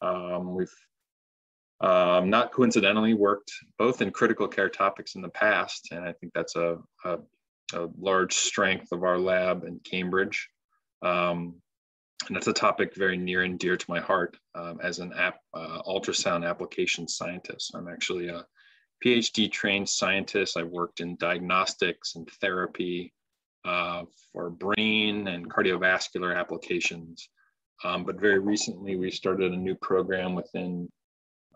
Um, we've um, not coincidentally worked both in critical care topics in the past, and I think that's a, a, a large strength of our lab in Cambridge. Um, and that's a topic very near and dear to my heart um, as an app, uh, ultrasound application scientist. I'm actually a PhD trained scientist. I've worked in diagnostics and therapy uh, for brain and cardiovascular applications. Um, but very recently, we started a new program within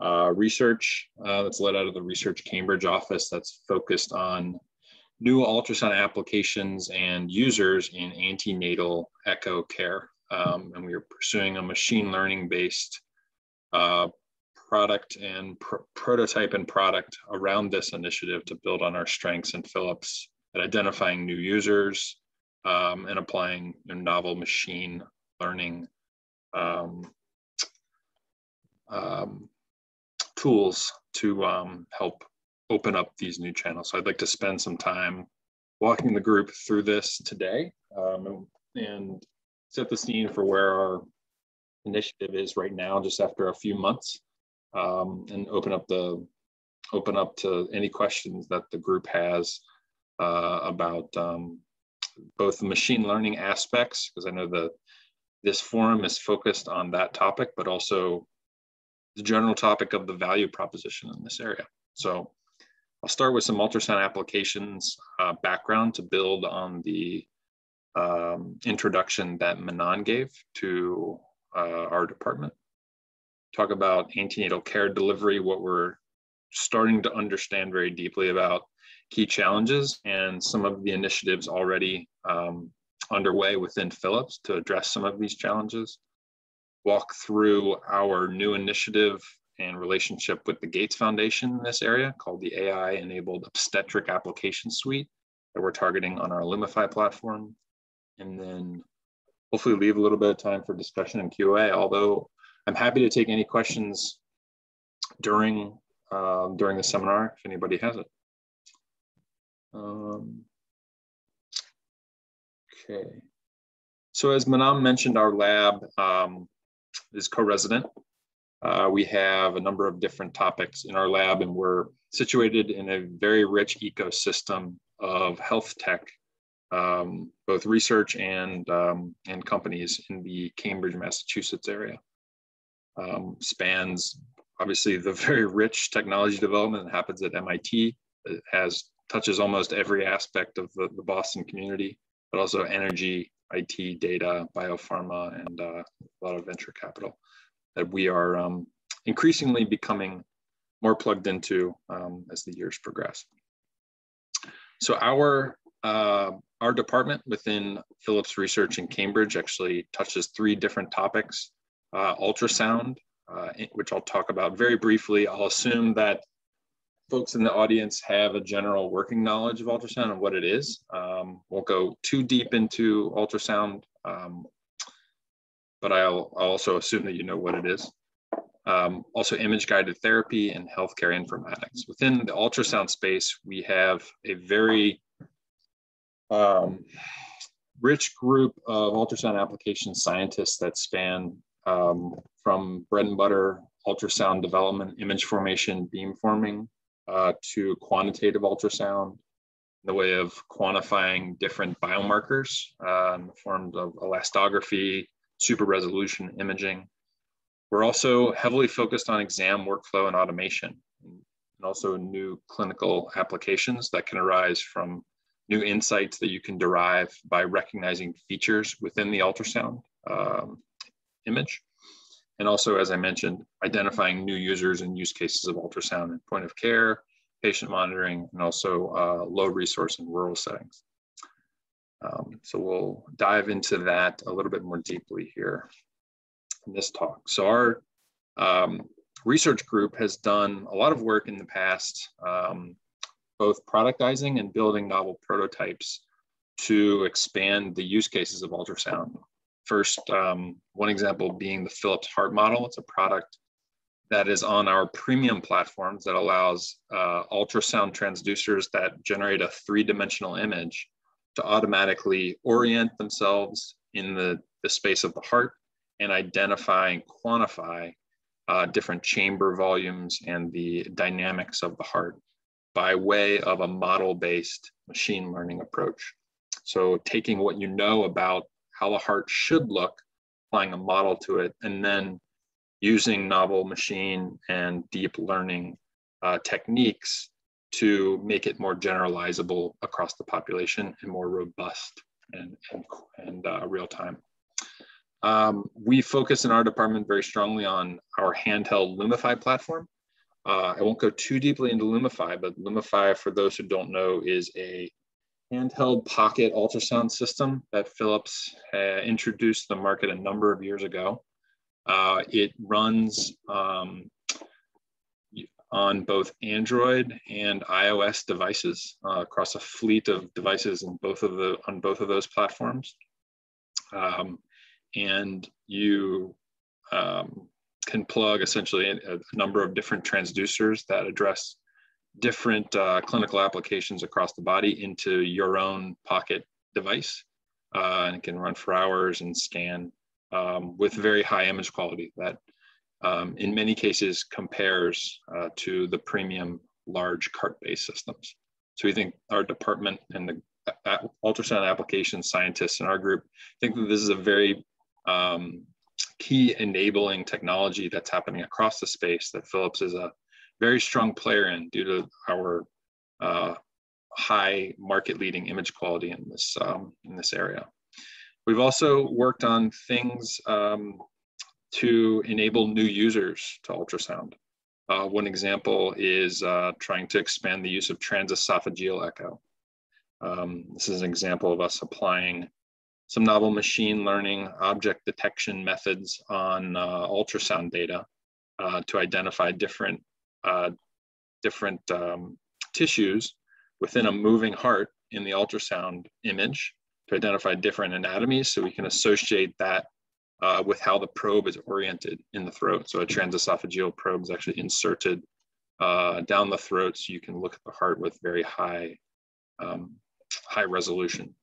uh, research uh, that's led out of the Research Cambridge office that's focused on new ultrasound applications and users in antenatal echo care. Um, and we are pursuing a machine learning based uh, product and pr prototype and product around this initiative to build on our strengths in Philips at identifying new users um, and applying novel machine learning um, um, tools to um, help open up these new channels. So I'd like to spend some time walking the group through this today um, and set the scene for where our initiative is right now, just after a few months, um, and open up the open up to any questions that the group has uh, about um, both the machine learning aspects, because I know that this forum is focused on that topic, but also the general topic of the value proposition in this area. So I'll start with some ultrasound applications uh, background to build on the um, introduction that Manon gave to uh, our department. Talk about antenatal care delivery, what we're starting to understand very deeply about key challenges and some of the initiatives already um, underway within Philips to address some of these challenges walk through our new initiative and relationship with the Gates Foundation in this area called the AI enabled obstetric application suite that we're targeting on our Lumify platform. And then hopefully leave a little bit of time for discussion and QA, although I'm happy to take any questions during, uh, during the seminar if anybody has it. Um, okay. So as Manam mentioned, our lab um, is co-resident. Uh, we have a number of different topics in our lab and we're situated in a very rich ecosystem of health tech, um, both research and, um, and companies in the Cambridge, Massachusetts area. Um, spans obviously the very rich technology development that happens at MIT. It has touches almost every aspect of the, the Boston community, but also energy, IT, data, biopharma, and uh, a lot of venture capital that we are um, increasingly becoming more plugged into um, as the years progress. So our uh, our department within Philips Research in Cambridge actually touches three different topics. Uh, ultrasound, uh, which I'll talk about very briefly. I'll assume that folks in the audience have a general working knowledge of ultrasound and what it is. Um, won't go too deep into ultrasound, um, but I'll, I'll, also assume that you know what it is. Um, also image guided therapy and healthcare informatics. Within the ultrasound space, we have a very um, rich group of ultrasound application scientists that span um, from bread and butter ultrasound development, image formation, beam forming, uh, to quantitative ultrasound in the way of quantifying different biomarkers uh, in the forms of elastography, super resolution imaging. We're also heavily focused on exam workflow and automation, and also new clinical applications that can arise from new insights that you can derive by recognizing features within the ultrasound um, image. And also, as I mentioned, identifying new users and use cases of ultrasound in point of care, patient monitoring, and also uh, low resource and rural settings. Um, so we'll dive into that a little bit more deeply here in this talk. So our um, research group has done a lot of work in the past, um, both productizing and building novel prototypes to expand the use cases of ultrasound First, um, one example being the Philips Heart Model. It's a product that is on our premium platforms that allows uh, ultrasound transducers that generate a three-dimensional image to automatically orient themselves in the, the space of the heart and identify and quantify uh, different chamber volumes and the dynamics of the heart by way of a model-based machine learning approach. So taking what you know about how the heart should look, applying a model to it, and then using novel machine and deep learning uh, techniques to make it more generalizable across the population and more robust and, and, and uh, real time. Um, we focus in our department very strongly on our handheld Lumify platform. Uh, I won't go too deeply into Lumify, but Lumify, for those who don't know, is a handheld pocket ultrasound system that Philips introduced to the market a number of years ago. Uh, it runs um, on both Android and iOS devices uh, across a fleet of devices in both of the on both of those platforms. Um, and you um, can plug essentially a, a, number of different transducers that address different uh, clinical applications across the body into your own pocket device. Uh, and it can run for hours and scan um, with very high image quality that um, in many cases compares uh, to the premium large cart-based systems. So we think our department and the ultrasound application scientists in our group think that this is a very um, key enabling technology that's happening across the space that Philips is a very strong player in due to our uh, high market leading image quality in this, um, in this area. We've also worked on things um, to enable new users to ultrasound. Uh, one example is uh, trying to expand the use of transesophageal echo. Um, this is an example of us applying some novel machine learning object detection methods on uh, ultrasound data uh, to identify different, uh, different um, tissues within a moving heart in the ultrasound image to identify different anatomies so we can associate that uh, with how the probe is oriented in the throat. So a transesophageal probe is actually inserted uh, down the throat so you can look at the heart with very high, um, high resolution.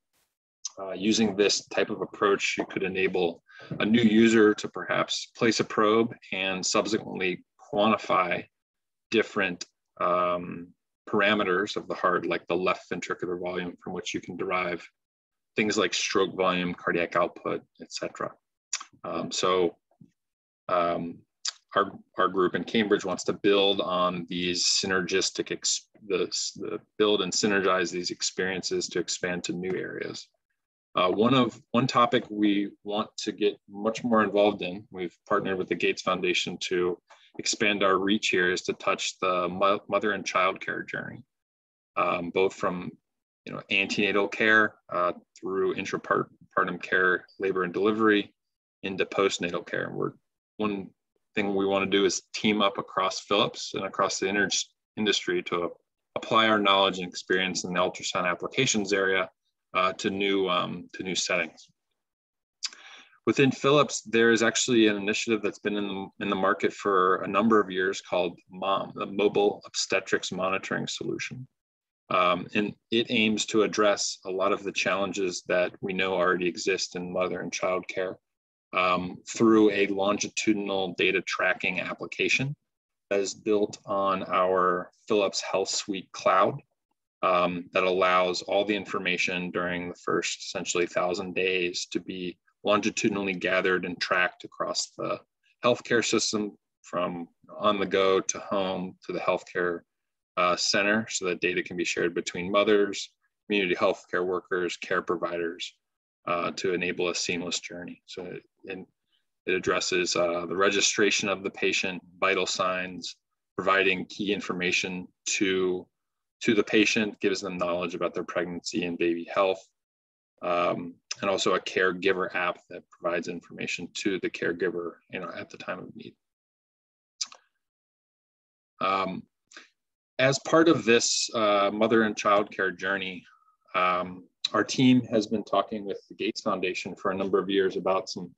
Uh, using this type of approach, you could enable a new user to perhaps place a probe and subsequently quantify different um, parameters of the heart, like the left ventricular volume from which you can derive things like stroke volume, cardiac output, etc. Um, so um, our, our group in Cambridge wants to build on these synergistic, the, the build and synergize these experiences to expand to new areas. Uh, one of one topic we want to get much more involved in, we've partnered with the Gates Foundation to expand our reach here is to touch the mother and child care journey, um, both from you know, antenatal care uh, through intrapartum care, labor and delivery, into postnatal care. And we're one thing we want to do is team up across Philips and across the industry to apply our knowledge and experience in the ultrasound applications area uh, to new um, to new settings. Within Philips, there is actually an initiative that's been in the, in the market for a number of years called MOM, the Mobile Obstetrics Monitoring Solution. Um, and it aims to address a lot of the challenges that we know already exist in mother and child care um, through a longitudinal data tracking application that is built on our Philips Health Suite cloud um, that allows all the information during the first essentially thousand days to be longitudinally gathered and tracked across the healthcare system from on the go to home to the healthcare uh, center so that data can be shared between mothers, community healthcare workers, care providers uh, to enable a seamless journey. So it, it addresses uh, the registration of the patient, vital signs, providing key information to, to the patient, gives them knowledge about their pregnancy and baby health, um, and also a caregiver app that provides information to the caregiver you know, at the time of need. Um, as part of this uh, mother and child care journey, um, our team has been talking with the Gates Foundation for a number of years about some,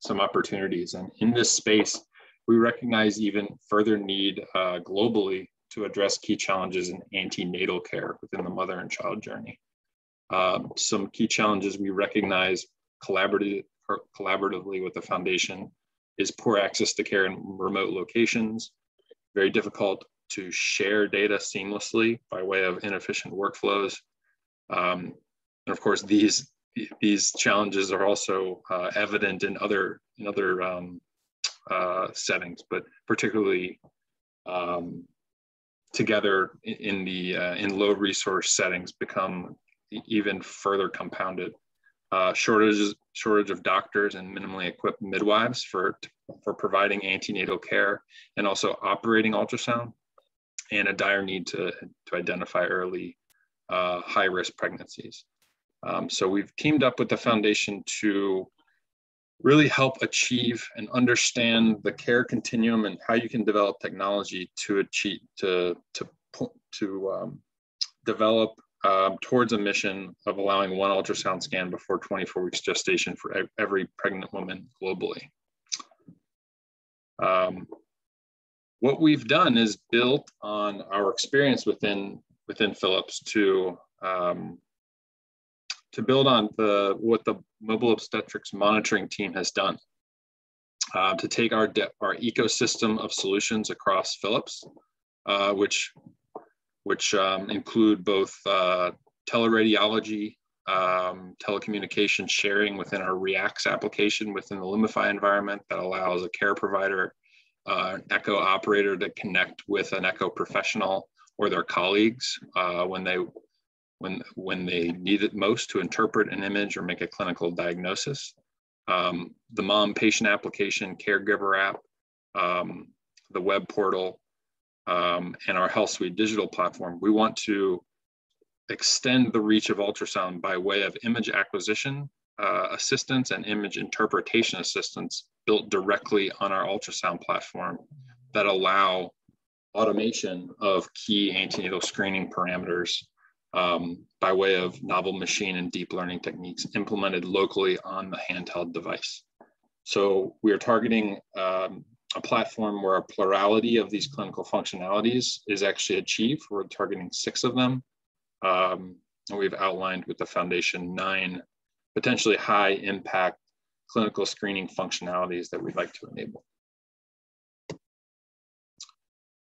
some opportunities. And in this space, we recognize even further need uh, globally to address key challenges in antenatal care within the mother and child journey. Um, some key challenges we recognize collaborative, collaboratively with the foundation is poor access to care in remote locations, very difficult to share data seamlessly by way of inefficient workflows. Um, and of course, these these challenges are also uh, evident in other in other um, uh, settings, but particularly um, together in the uh, in low resource settings become even further compounded. Uh, shortages shortage of doctors and minimally equipped midwives for for providing antenatal care and also operating ultrasound and a dire need to, to identify early uh, high risk pregnancies. Um, so we've teamed up with the foundation to really help achieve and understand the care continuum and how you can develop technology to achieve to to to um, develop um, towards a mission of allowing one ultrasound scan before 24 weeks gestation for every pregnant woman globally. Um, what we've done is built on our experience within within Philips to um, to build on the what the mobile obstetrics monitoring team has done uh, to take our our ecosystem of solutions across Philips, uh, which which um, include both uh, teleradiology, um, telecommunication sharing within our REACTS application within the Lumify environment that allows a care provider uh, echo operator to connect with an echo professional or their colleagues uh, when they when when they need it most to interpret an image or make a clinical diagnosis. Um, the mom patient application, caregiver app, um, the web portal, um, and our Health Suite digital platform. We want to extend the reach of ultrasound by way of image acquisition uh, assistance and image interpretation assistance built directly on our ultrasound platform that allow automation of key antenatal screening parameters um, by way of novel machine and deep learning techniques implemented locally on the handheld device. So we are targeting um, a platform where a plurality of these clinical functionalities is actually achieved. We're targeting six of them. Um, and we've outlined with the foundation nine potentially high impact clinical screening functionalities that we'd like to enable.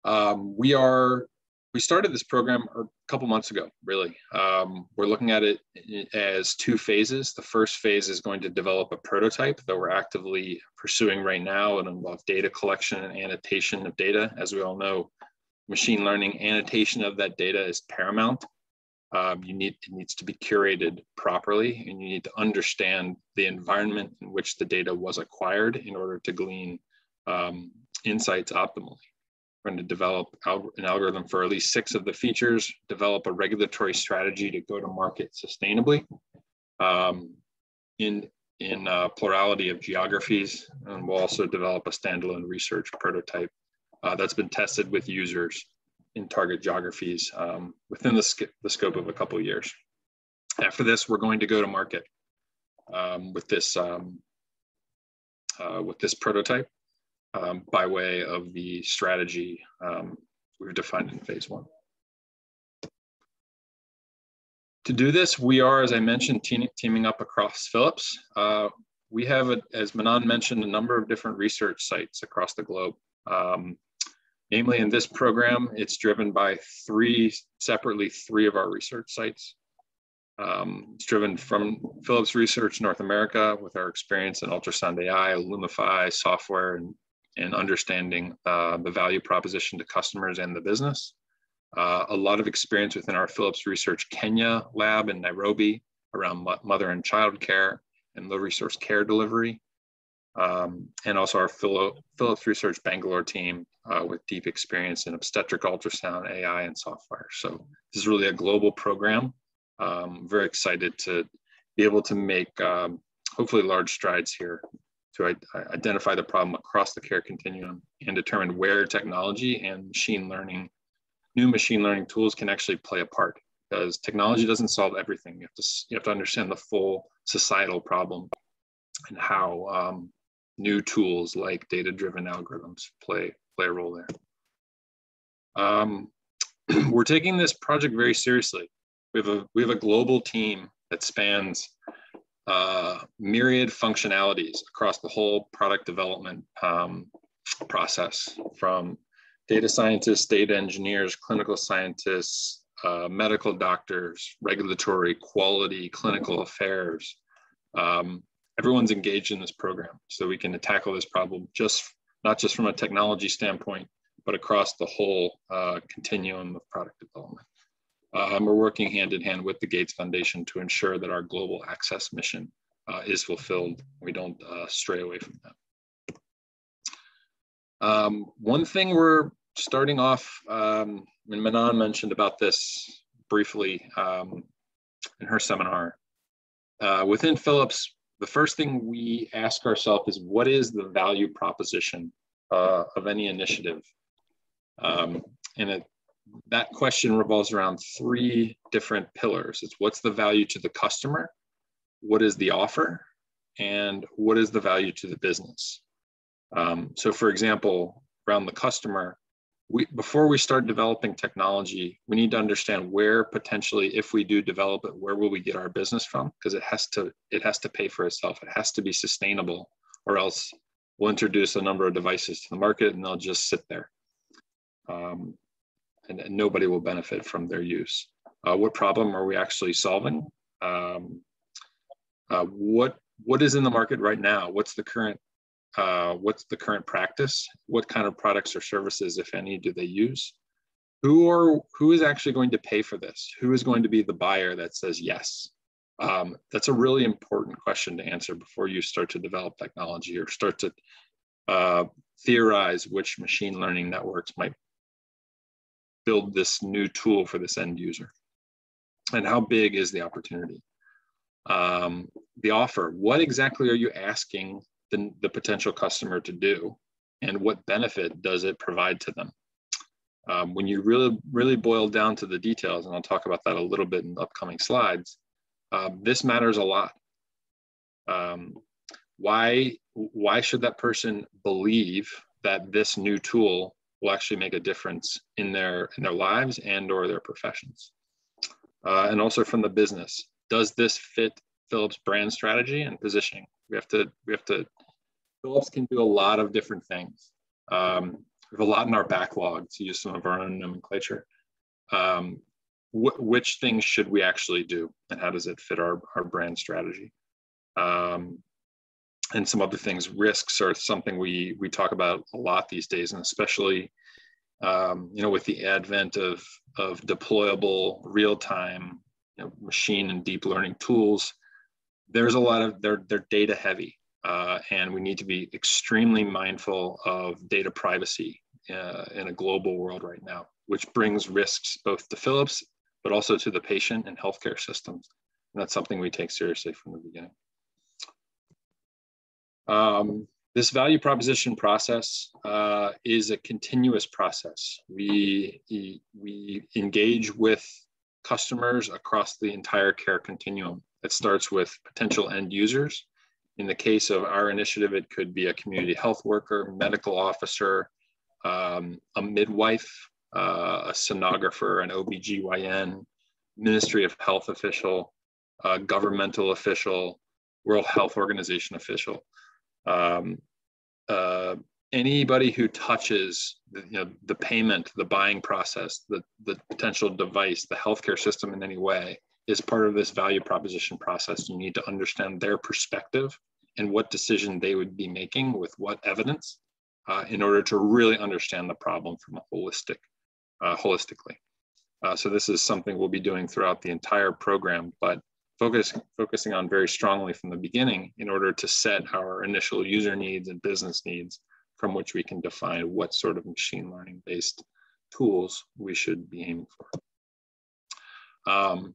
Um, we are, we started this program a couple months ago, really. Um, we're looking at it as two phases. The first phase is going to develop a prototype that we're actively pursuing right now and involve data collection and annotation of data. As we all know, machine learning annotation of that data is paramount um, you need it needs to be curated properly and you need to understand the environment in which the data was acquired in order to glean um, insights optimally we're going to develop an algorithm for at least six of the features develop a regulatory strategy to go to market sustainably um, in in a plurality of geographies and we'll also develop a standalone research prototype uh, that's been tested with users in target geographies um, within the, the, scope of a couple of years. After this, we're going to go to market um, with this um, uh, with this prototype um, by way of the strategy um, we've defined in phase one. To do this, we are, as I mentioned, te teaming up across Philips. Uh, we have, a, as Manan mentioned, a number of different research sites across the globe. Um, Namely, in this program, it's driven by three, separately, three of our research sites. Um, it's driven from Philips Research North America with our experience in ultrasound AI, Lumify software, and, and understanding uh, the value proposition to customers and the business. Uh, a lot of experience within our Philips Research Kenya lab in Nairobi around mother and child care and low resource care delivery um, and also our Philips Research Bangalore team uh, with deep experience in obstetric ultrasound, AI, and software. So this is really a global program. Um, very excited to be able to make um, hopefully large strides here to identify the problem across the care continuum and determine where technology and machine learning, new machine learning tools can actually play a part because technology doesn't solve everything. You have to, you have to understand the full societal problem and how um, new tools like data-driven algorithms play, play a role there. Um, we're taking this project very seriously. We have, a, we have a global team that spans uh, myriad functionalities across the whole product development um, process from data scientists, data engineers, clinical scientists, uh, medical doctors, regulatory, quality, clinical affairs. Um, everyone's engaged in this program so we can tackle this problem just not just from a technology standpoint, but across the whole uh, continuum of product development. Uh, we're working hand in hand with the Gates Foundation to ensure that our global access mission uh, is fulfilled. We don't uh, stray away from that. Um, one thing we're starting off, um, and Manon mentioned about this briefly um, in her seminar. Uh, within Philips, the first thing we ask ourselves is what is the value proposition uh, of any initiative? Um, and it, that question revolves around three different pillars. It's what's the value to the customer, what is the offer, and what is the value to the business. Um, so, for example, around the customer, we, before we start developing technology, we need to understand where potentially, if we do develop it, where will we get our business from? Because it has to it has to pay for itself. It has to be sustainable, or else we'll introduce a number of devices to the market and they'll just sit there, um, and, and, nobody will benefit from their use. Uh, what problem are we actually solving? Um, uh, what what is in the market right now? What's the current uh, what's the current practice? What kind of products or services, if any, do they use? Who are who is actually going to pay for this? Who is going to be the buyer that says yes? Um, that's a really important question to answer before you start to develop technology or start to uh, theorize which machine learning networks might build this new tool for this end user. And how big is the opportunity? Um, the offer, what exactly are you asking the, the potential customer to do and what benefit does it provide to them um, when you really really boil down to the details and i'll talk about that a little bit in upcoming slides um, this matters a lot um, why why should that person believe that this new tool will actually make a difference in their in their lives and or their professions uh, and also from the business does this fit philips brand strategy and positioning we have to we have to Philips can do a lot of different things. Um, we have a lot in our backlog to use some of our own nomenclature. Um, wh which things should we actually do and how does it fit our, our brand strategy? Um, and some other things, risks are something we, we talk about a lot these days, and especially um, you know, with the advent of, of deployable real-time you know, machine and deep learning tools, there's a lot of, they're, they're data heavy. Uh, and we need to be extremely mindful of data privacy uh, in a global world right now, which brings risks both to Philips, but also to the patient and healthcare systems. And that's something we take seriously from the beginning. Um, this value proposition process uh, is a continuous process. We, we engage with customers across the entire care continuum. It starts with potential end users, in the case of our initiative, it could be a community health worker, medical officer, um, a midwife, uh, a sonographer, an OBGYN, Ministry of Health official, a governmental official, World Health Organization official. Um, uh, anybody who touches the, you know, the payment, the buying process, the, the potential device, the healthcare system in any way is part of this value proposition process. You need to understand their perspective and what decision they would be making with what evidence uh, in order to really understand the problem from a holistic, uh, holistically. Uh, so this is something we'll be doing throughout the entire program, but focus, focusing on very strongly from the beginning in order to set our initial user needs and business needs from which we can define what sort of machine learning based tools we should be aiming for. Um,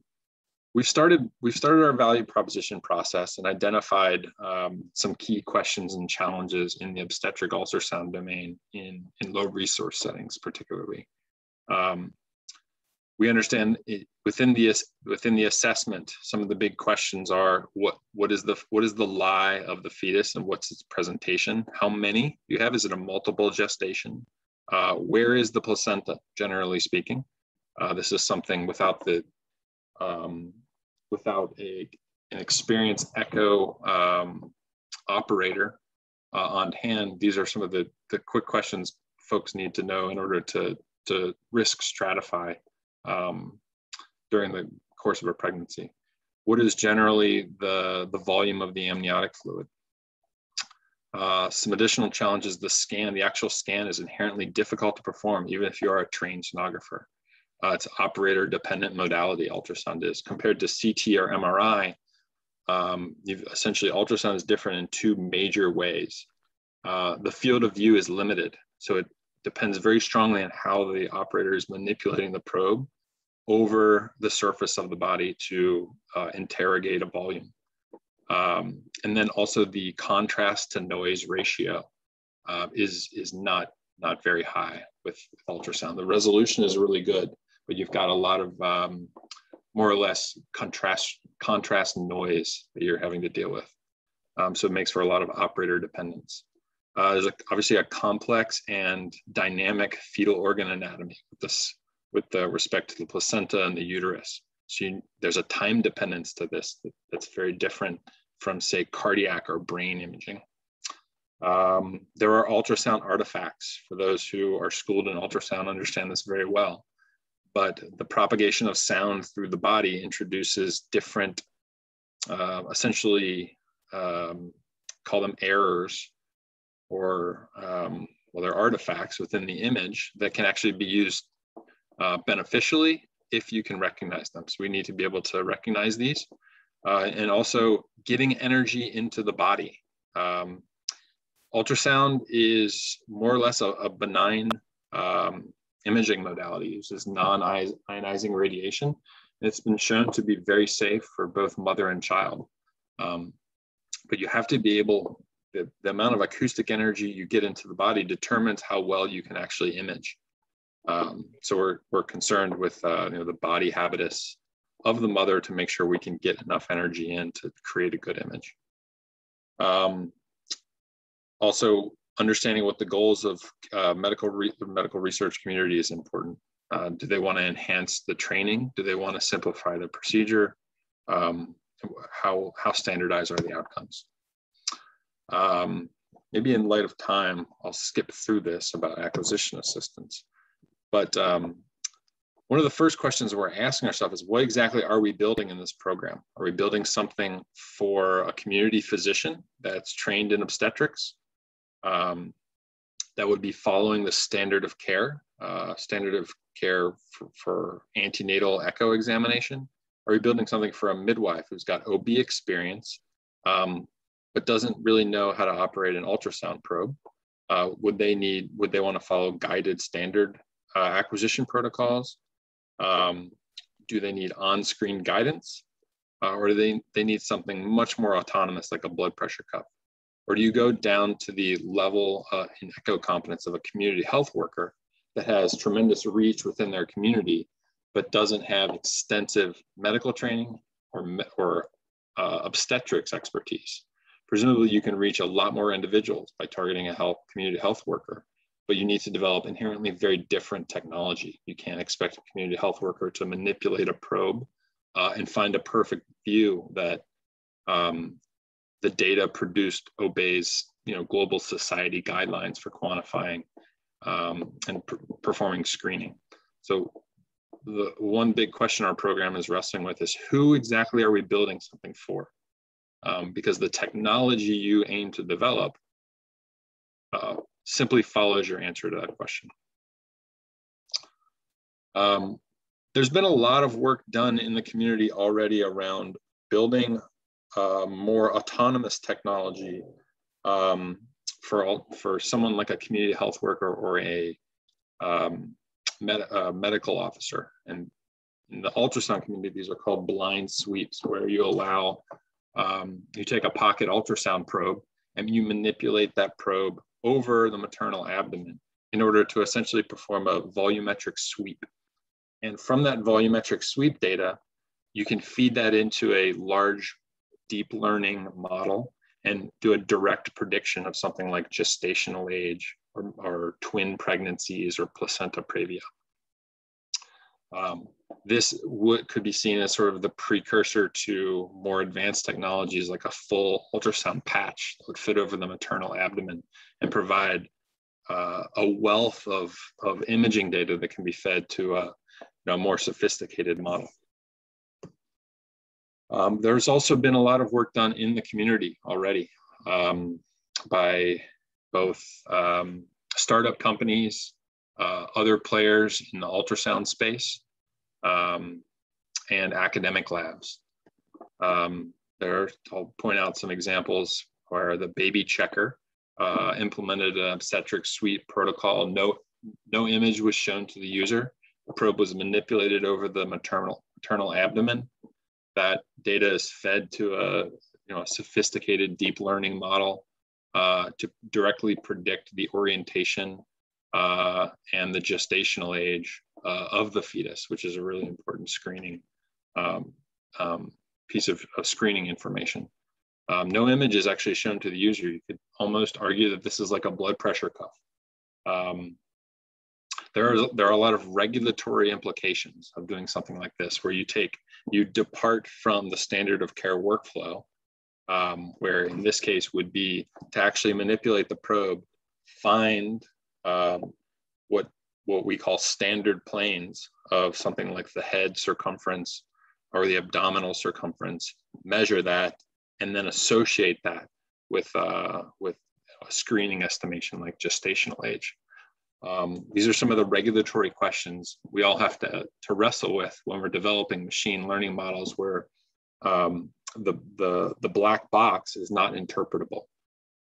we've started we've started our value proposition process and identified um, some key questions and challenges in the obstetric ultrasound domain in in low resource settings particularly um, we understand it, within the within the assessment some of the big questions are what what is the what is the lie of the fetus and what's its presentation? How many do you have? Is it a multiple gestation? Uh, where is the placenta generally speaking? Uh, this is something without the um, without a an experienced echo um, operator uh, on hand, these are some of the, the quick questions folks need to know in order to, to risk stratify um, during the course of a pregnancy. What is generally the, the volume of the amniotic fluid? Uh, some additional challenges, the scan, the actual scan is inherently difficult to perform, even if you are a trained sonographer. Uh, it's operator dependent modality ultrasound is compared to CT or MRI. Um, essentially ultrasound is different in two major ways. Uh, the field of view is limited. So it depends very strongly on how the operator is manipulating the probe over the surface of the body to uh, interrogate a volume. Um, and then also the contrast to noise ratio uh, is, is not, not very high with, ultrasound. The resolution is really good, but you've got a lot of um, more or less contrast, contrast noise that you're having to deal with. Um, so it makes for a lot of operator dependence. Uh, there's a, obviously a complex and dynamic fetal organ anatomy with this with respect to the placenta and the uterus. So you, there's a time dependence to this that's very different from say cardiac or brain imaging. Um, there are ultrasound artifacts. For those who are schooled in ultrasound understand this very well. But the propagation of sound through the body introduces different, uh, essentially, um, call them errors or um, well, they're artifacts within the image that can actually be used uh, beneficially if you can recognize them. So we need to be able to recognize these uh, and also getting energy into the body. Um, ultrasound is more or less a, a benign um, imaging modality, it uses non-ionizing radiation. It's been shown to be very safe for both mother and child. Um, but you have to be able, the, the amount of acoustic energy you get into the body determines how well you can actually image. Um, so we're, we're concerned with uh, you know, the body habitus of the mother to make sure we can get enough energy in to create a good image. Um, also, understanding what the goals of uh, medical re medical research community is important. Uh, do they want to enhance the training? Do they want to simplify the procedure? Um, how, how standardized are the outcomes? Um, maybe in light of time, I'll skip through this about acquisition assistance. But um, one of the first questions we're asking ourselves is what exactly are we building in this program? Are we building something for a community physician that's trained in obstetrics? Um, that would be following the standard of care, uh, standard of care for, for antenatal echo examination? Are we building something for a midwife who's got OB experience, um, but doesn't really know how to operate an ultrasound probe? Uh, would they need, would they want to follow guided standard uh, acquisition protocols? Um, do they need on-screen guidance? Uh, or do they, they need something much more autonomous like a blood pressure cuff? Or do you go down to the level uh, in echo competence of a community health worker that has tremendous reach within their community, but doesn't have extensive medical training or, or uh, obstetrics expertise? Presumably you can reach a lot more individuals by targeting a health community health worker but you need to develop inherently very different technology. You can't expect a community health worker to manipulate a probe uh, and find a perfect view that um, the data produced obeys you know, global society guidelines for quantifying um, and performing screening. So the one big question our program is wrestling with is who exactly are we building something for? Um, because the technology you aim to develop uh, simply follows your answer to that question. Um, there's been a lot of work done in the community already around building uh, more autonomous technology um, for all, for someone like a community health worker or a um, med uh, medical officer. And in the ultrasound community, these are called blind sweeps, where you allow um, you take a pocket ultrasound probe and you manipulate that probe over the maternal abdomen in order to essentially perform a volumetric sweep. And from that volumetric sweep data, you can feed that into a large deep learning model and do a direct prediction of something like gestational age or, or twin pregnancies or placenta previa. Um, this would, could be seen as sort of the precursor to more advanced technologies like a full ultrasound patch that would fit over the maternal abdomen and provide uh, a wealth of, of imaging data that can be fed to a you know, more sophisticated model. Um, there's also been a lot of work done in the community already um, by both um, startup companies, uh, other players in the ultrasound space, um, and academic labs. Um, there, I'll point out some examples where the baby checker uh, implemented an obstetric suite protocol. No, no image was shown to the user. The probe was manipulated over the maternal, maternal abdomen. That data is fed to a, you know, a sophisticated deep learning model uh, to directly predict the orientation uh, and the gestational age uh, of the fetus, which is a really important screening um, um, piece of, of, screening information. Um, no image is actually shown to the user. You could almost argue that this is like a blood pressure cuff. Um, there are, there are a lot of regulatory implications of doing something like this, where you take, you depart from the standard of care workflow, um, where in this case would be to actually manipulate the probe, find um, what what we call standard planes of something like the head circumference or the abdominal circumference, measure that, and then associate that with, uh, with a screening estimation like gestational age. Um, these are some of the regulatory questions we all have to, to wrestle with when we're developing machine learning models where um, the, the, the black box is not interpretable.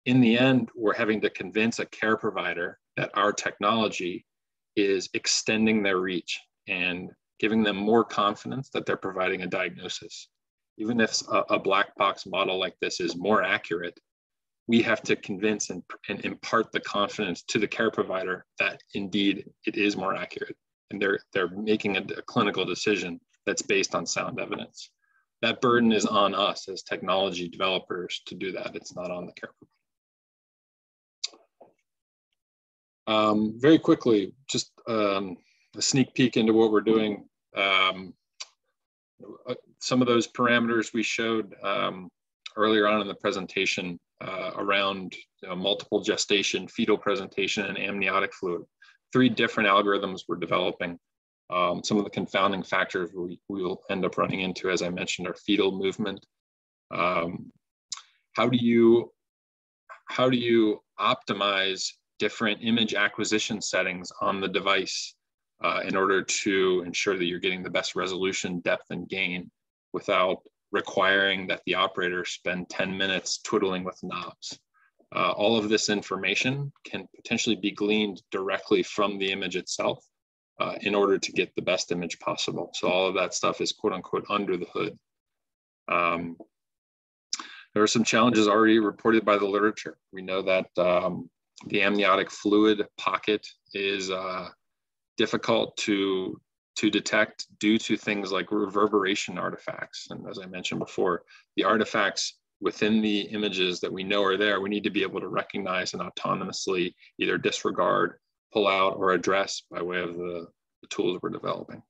In the end, we're having to convince a care provider that our technology is extending their reach and giving them more confidence that they're providing a diagnosis. Even if a, a black box model like this is more accurate, we have to convince and, and impart the confidence to the care provider that indeed it is more accurate and they're, they're making a, a clinical decision that's based on sound evidence. That burden is on us as technology developers to do that. It's not on the care provider. Um, very quickly, just um, a sneak peek into what we're doing. Um, uh, some of those parameters we showed um, earlier on in the presentation uh, around you know, multiple gestation, fetal presentation, and amniotic fluid. Three different algorithms we're developing. Um, some of the confounding factors we, will end up running into, as I mentioned, are fetal movement. Um, how do you how do you optimize different image acquisition settings on the device uh, in order to ensure that you're getting the best resolution, depth, and gain without requiring that the operator spend 10 minutes twiddling with knobs. Uh, all of this information can potentially be gleaned directly from the image itself uh, in order to get the best image possible. So all of that stuff is quote unquote under the hood. Um, there are some challenges already reported by the literature. We know that um, the amniotic fluid pocket is uh, difficult to to detect due to things like reverberation artifacts. And as I mentioned before, the artifacts within the images that we know are there, we need to be able to recognize and autonomously either disregard, pull out, or address by way of the, the tools we're developing.